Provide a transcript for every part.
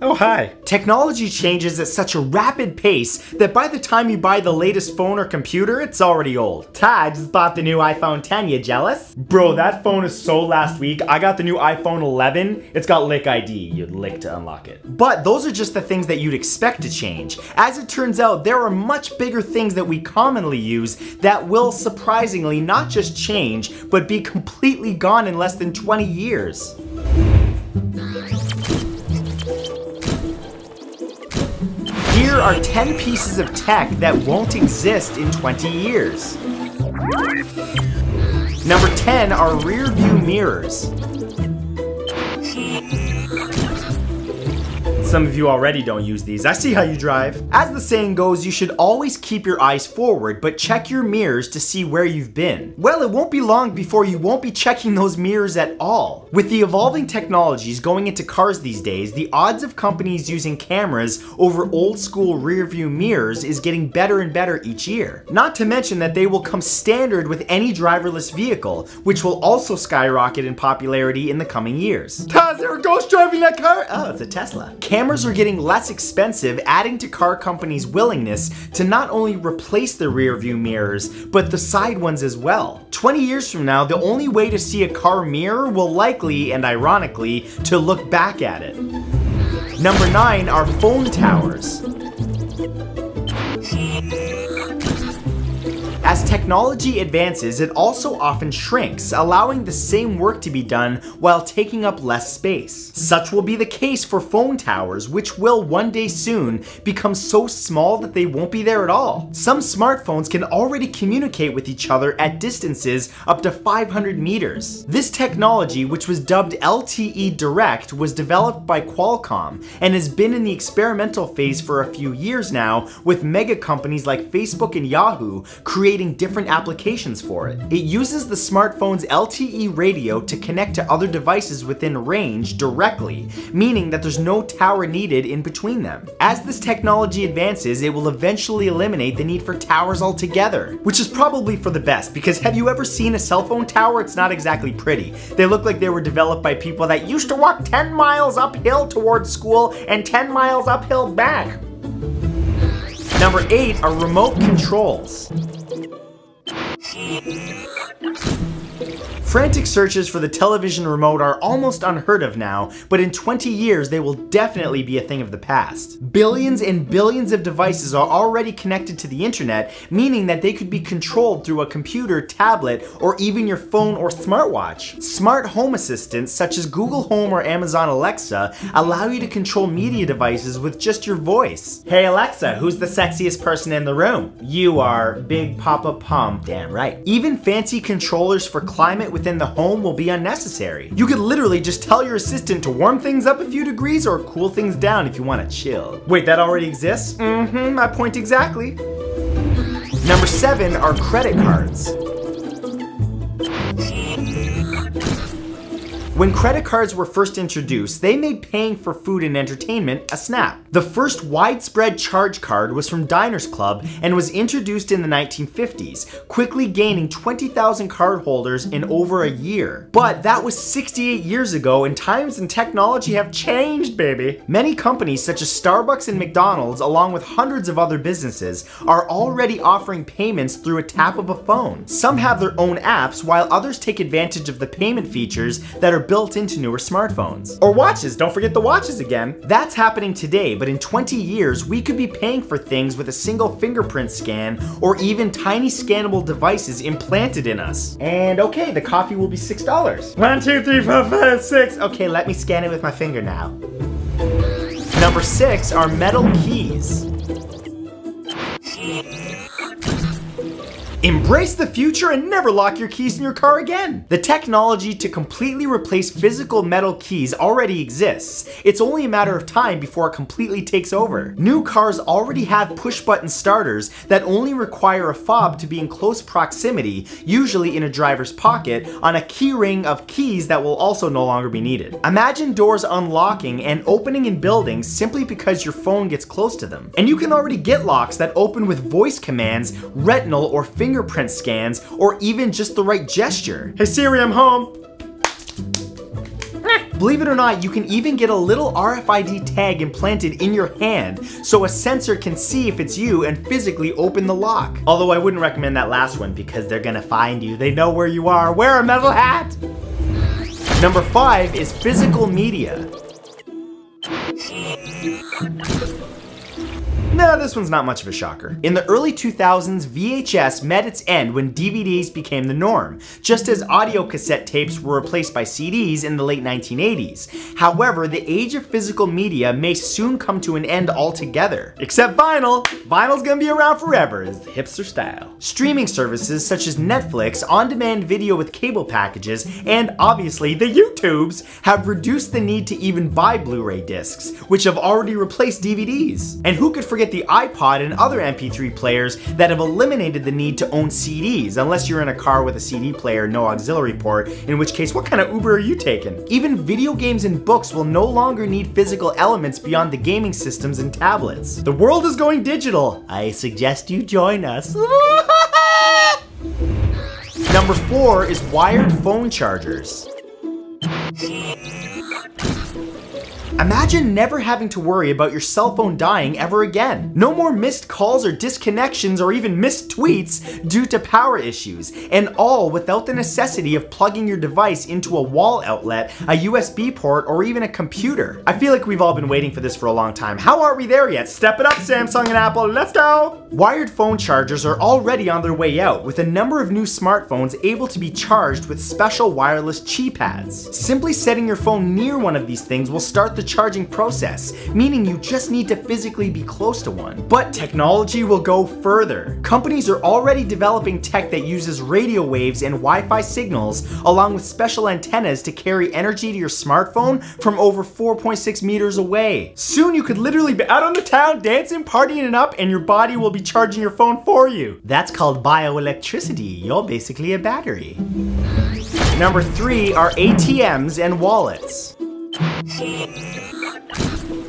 Oh, hi. Technology changes at such a rapid pace that by the time you buy the latest phone or computer, it's already old. Ty just bought the new iPhone 10, you jealous? Bro, that phone is so last week. I got the new iPhone 11. It's got Lick ID. You'd lick to unlock it. But those are just the things that you'd expect to change. As it turns out, there are much bigger things that we commonly use that will surprisingly not just change, but be completely gone in less than 20 years. Here are 10 pieces of tech that won't exist in 20 years. Number 10 are rear view mirrors. Some of you already don't use these. I see how you drive. As the saying goes, you should always keep your eyes forward, but check your mirrors to see where you've been. Well, it won't be long before you won't be checking those mirrors at all. With the evolving technologies going into cars these days, the odds of companies using cameras over old school rear view mirrors is getting better and better each year. Not to mention that they will come standard with any driverless vehicle, which will also skyrocket in popularity in the coming years. Taz, there a ghost driving that car? Oh, it's a Tesla. Cameras are getting less expensive, adding to car companies' willingness to not only replace the rear view mirrors, but the side ones as well. 20 years from now, the only way to see a car mirror will likely, and ironically, to look back at it. Number 9 are phone towers. As technology advances, it also often shrinks, allowing the same work to be done while taking up less space. Such will be the case for phone towers, which will one day soon become so small that they won't be there at all. Some smartphones can already communicate with each other at distances up to 500 meters. This technology, which was dubbed LTE Direct, was developed by Qualcomm and has been in the experimental phase for a few years now, with mega companies like Facebook and Yahoo creating different applications for it. It uses the smartphone's LTE radio to connect to other devices within range directly, meaning that there's no tower needed in between them. As this technology advances, it will eventually eliminate the need for towers altogether, which is probably for the best, because have you ever seen a cell phone tower? It's not exactly pretty. They look like they were developed by people that used to walk 10 miles uphill towards school and 10 miles uphill back. Number 8 are remote controls. Yeah. Frantic searches for the television remote are almost unheard of now, but in 20 years they will definitely be a thing of the past. Billions and billions of devices are already connected to the internet, meaning that they could be controlled through a computer, tablet, or even your phone or smartwatch. Smart home assistants such as Google Home or Amazon Alexa allow you to control media devices with just your voice. Hey Alexa, who's the sexiest person in the room? You are Big Papa Pum. Damn right. Even fancy controllers for climate within the home will be unnecessary. You could literally just tell your assistant to warm things up a few degrees or cool things down if you want to chill. Wait, that already exists? Mm-hmm, my point exactly. Number seven are credit cards. When credit cards were first introduced, they made paying for food and entertainment a snap. The first widespread charge card was from Diners Club and was introduced in the 1950s, quickly gaining 20,000 cardholders in over a year. But that was 68 years ago and times and technology have changed, baby. Many companies such as Starbucks and McDonald's, along with hundreds of other businesses, are already offering payments through a tap of a phone. Some have their own apps, while others take advantage of the payment features that are built into newer smartphones. Or watches, don't forget the watches again. That's happening today, but in 20 years, we could be paying for things with a single fingerprint scan or even tiny scannable devices implanted in us. And okay, the coffee will be $6. One, two, three, four, five, six. Okay, let me scan it with my finger now. Number six are metal keys. Embrace the future and never lock your keys in your car again. The technology to completely replace physical metal keys already exists. It's only a matter of time before it completely takes over. New cars already have push button starters that only require a fob to be in close proximity, usually in a driver's pocket, on a key ring of keys that will also no longer be needed. Imagine doors unlocking and opening in buildings simply because your phone gets close to them. And you can already get locks that open with voice commands, retinal or finger fingerprint scans, or even just the right gesture. Hey Siri, I'm home. Believe it or not, you can even get a little RFID tag implanted in your hand so a sensor can see if it's you and physically open the lock. Although I wouldn't recommend that last one because they're gonna find you. They know where you are. Wear a metal hat! Number five is physical media. Nah, this one's not much of a shocker. In the early 2000s, VHS met its end when DVDs became the norm, just as audio cassette tapes were replaced by CDs in the late 1980s. However, the age of physical media may soon come to an end altogether. Except vinyl! Vinyl's gonna be around forever, is the hipster style. Streaming services such as Netflix, on-demand video with cable packages, and obviously the YouTubes have reduced the need to even buy Blu-ray discs, which have already replaced DVDs. And who could forget the iPod and other MP3 players that have eliminated the need to own CDs, unless you're in a car with a CD player, no auxiliary port, in which case, what kind of Uber are you taking? Even video games and books will no longer need physical elements beyond the gaming systems and tablets. The world is going digital. I suggest you join us. Number four is wired phone chargers. Imagine never having to worry about your cell phone dying ever again. No more missed calls or disconnections or even missed tweets due to power issues, and all without the necessity of plugging your device into a wall outlet, a USB port, or even a computer. I feel like we've all been waiting for this for a long time. How are we there yet? Step it up, Samsung and Apple, let's go! Wired phone chargers are already on their way out, with a number of new smartphones able to be charged with special wireless Qi pads. Simply setting your phone near one of these things will start the charging process, meaning you just need to physically be close to one. But technology will go further. Companies are already developing tech that uses radio waves and Wi-Fi signals, along with special antennas to carry energy to your smartphone from over 4.6 meters away. Soon you could literally be out on the town dancing, partying it up, and your body will be charging your phone for you. That's called bioelectricity. You're basically a battery. Number three are ATMs and wallets. Thank you.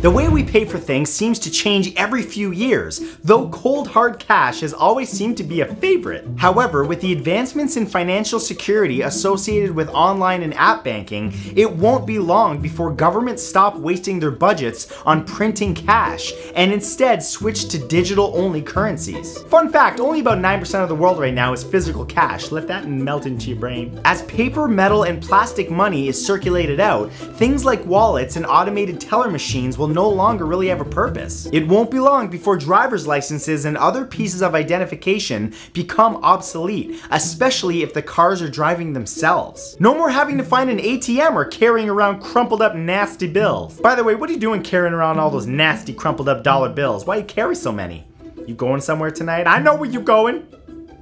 The way we pay for things seems to change every few years, though cold hard cash has always seemed to be a favorite. However, with the advancements in financial security associated with online and app banking, it won't be long before governments stop wasting their budgets on printing cash and instead switch to digital only currencies. Fun fact, only about 9% of the world right now is physical cash. Let that melt into your brain. As paper, metal, and plastic money is circulated out, things like wallets and automated teller machines will no longer really have a purpose. It won't be long before driver's licenses and other pieces of identification become obsolete, especially if the cars are driving themselves. No more having to find an ATM or carrying around crumpled up nasty bills. By the way, what are you doing carrying around all those nasty crumpled up dollar bills? Why you carry so many? You going somewhere tonight? I know where you going.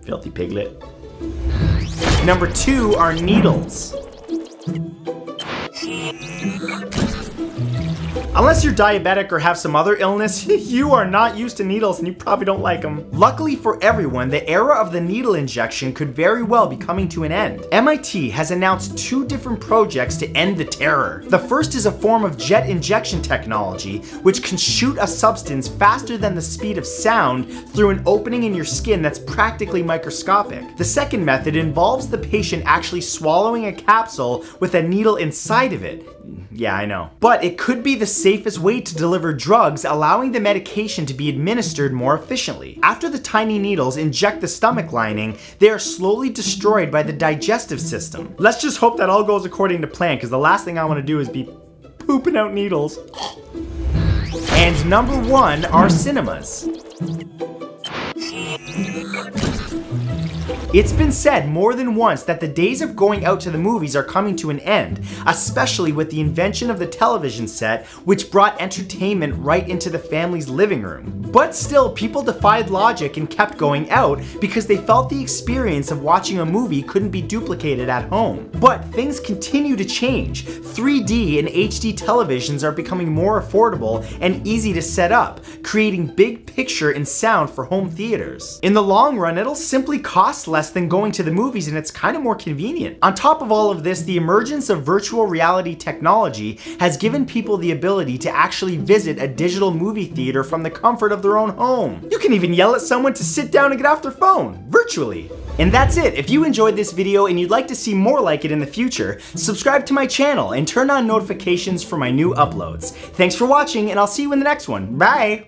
Filthy piglet. Number two are needles. Unless you're diabetic or have some other illness, you are not used to needles and you probably don't like them. Luckily for everyone, the era of the needle injection could very well be coming to an end. MIT has announced two different projects to end the terror. The first is a form of jet injection technology, which can shoot a substance faster than the speed of sound through an opening in your skin that's practically microscopic. The second method involves the patient actually swallowing a capsule with a needle inside of it. Yeah, I know. But it could be the safest way to deliver drugs, allowing the medication to be administered more efficiently. After the tiny needles inject the stomach lining, they are slowly destroyed by the digestive system. Let's just hope that all goes according to plan, because the last thing I want to do is be pooping out needles. And number one are cinemas. It's been said more than once that the days of going out to the movies are coming to an end, especially with the invention of the television set, which brought entertainment right into the family's living room. But still, people defied logic and kept going out because they felt the experience of watching a movie couldn't be duplicated at home. But things continue to change. 3D and HD televisions are becoming more affordable and easy to set up, creating big picture and sound for home theaters. In the long run, it'll simply cost less less than going to the movies and it's kind of more convenient. On top of all of this, the emergence of virtual reality technology has given people the ability to actually visit a digital movie theater from the comfort of their own home. You can even yell at someone to sit down and get off their phone, virtually. And that's it. If you enjoyed this video and you'd like to see more like it in the future, subscribe to my channel and turn on notifications for my new uploads. Thanks for watching and I'll see you in the next one. Bye!